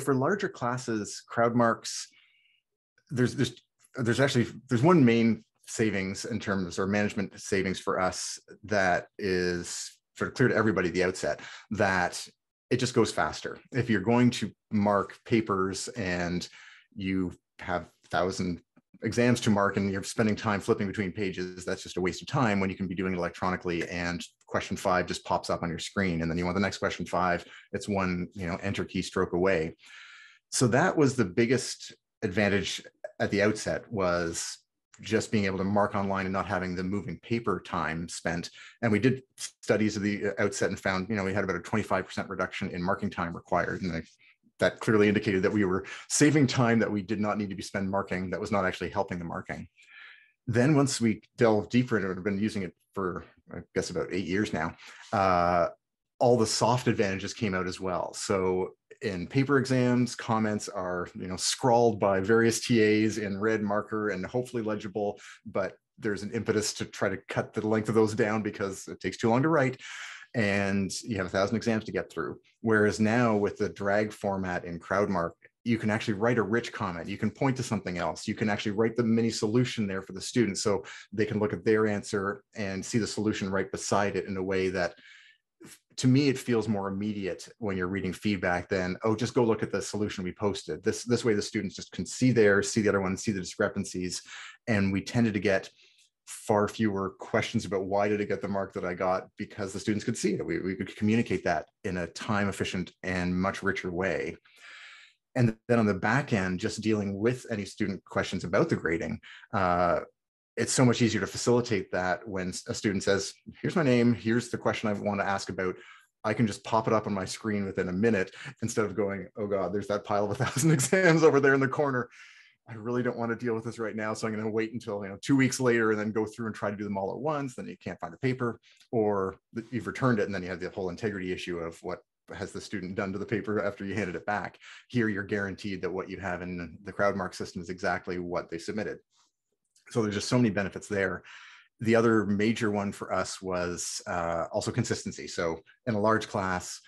for larger classes, Crowdmarks, there's there's there's actually there's one main savings in terms or management savings for us that is sort of clear to everybody at the outset that it just goes faster. If you're going to mark papers and you have thousand exams to mark and you're spending time flipping between pages, that's just a waste of time when you can be doing it electronically and question five just pops up on your screen. And then you want the next question five, it's one, you know, enter keystroke away. So that was the biggest advantage at the outset was just being able to mark online and not having the moving paper time spent. And we did studies of the uh, outset and found, you know, we had about a 25% reduction in marking time required. And I, that clearly indicated that we were saving time that we did not need to be spend marking that was not actually helping the marking. Then once we delve deeper into it, I've been using it for, I guess, about eight years now. Uh, all the soft advantages came out as well. So in paper exams, comments are you know scrawled by various TAs in red marker and hopefully legible, but there's an impetus to try to cut the length of those down because it takes too long to write and you have a thousand exams to get through. Whereas now with the drag format in Crowdmark, you can actually write a rich comment. You can point to something else. You can actually write the mini solution there for the student so they can look at their answer and see the solution right beside it in a way that to me it feels more immediate when you're reading feedback than oh just go look at the solution we posted this this way the students just can see there see the other one see the discrepancies and we tended to get far fewer questions about why did it get the mark that i got because the students could see it we, we could communicate that in a time efficient and much richer way and then on the back end just dealing with any student questions about the grading uh, it's so much easier to facilitate that when a student says, here's my name, here's the question I want to ask about. I can just pop it up on my screen within a minute instead of going, oh God, there's that pile of a thousand exams over there in the corner. I really don't want to deal with this right now. So I'm going to wait until you know two weeks later and then go through and try to do them all at once. Then you can't find the paper, or you've returned it, and then you have the whole integrity issue of what has the student done to the paper after you handed it back. Here, you're guaranteed that what you have in the Crowdmark system is exactly what they submitted. So there's just so many benefits there. The other major one for us was uh, also consistency. So in a large class,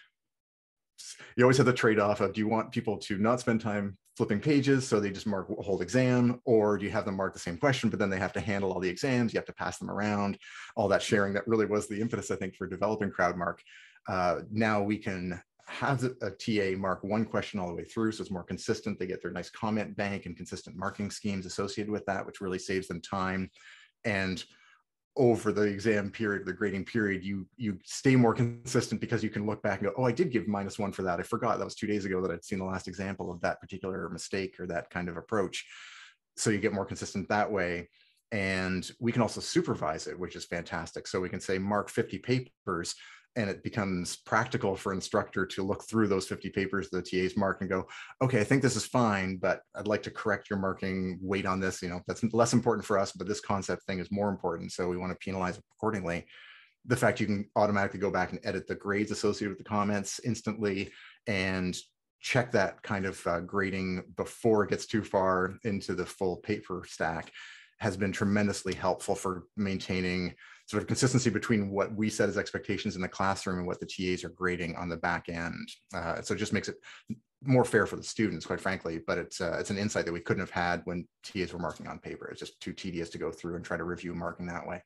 you always have the trade-off of do you want people to not spend time flipping pages so they just mark a whole exam or do you have them mark the same question but then they have to handle all the exams you have to pass them around all that sharing that really was the impetus i think for developing Crowdmark uh, now we can have a TA mark one question all the way through, so it's more consistent. They get their nice comment bank and consistent marking schemes associated with that, which really saves them time. And over the exam period, the grading period, you you stay more consistent because you can look back and go, oh, I did give minus one for that. I forgot that was two days ago that I'd seen the last example of that particular mistake or that kind of approach. So you get more consistent that way. And we can also supervise it, which is fantastic. So we can say mark 50 papers and it becomes practical for instructor to look through those 50 papers the TA's mark and go, okay, I think this is fine, but I'd like to correct your marking weight on this. You know, that's less important for us, but this concept thing is more important. So we want to penalize accordingly. The fact you can automatically go back and edit the grades associated with the comments instantly and check that kind of uh, grading before it gets too far into the full paper stack has been tremendously helpful for maintaining sort of consistency between what we set as expectations in the classroom and what the TAs are grading on the back end. Uh, so it just makes it more fair for the students, quite frankly, but it's, uh, it's an insight that we couldn't have had when TAs were marking on paper. It's just too tedious to go through and try to review marking that way.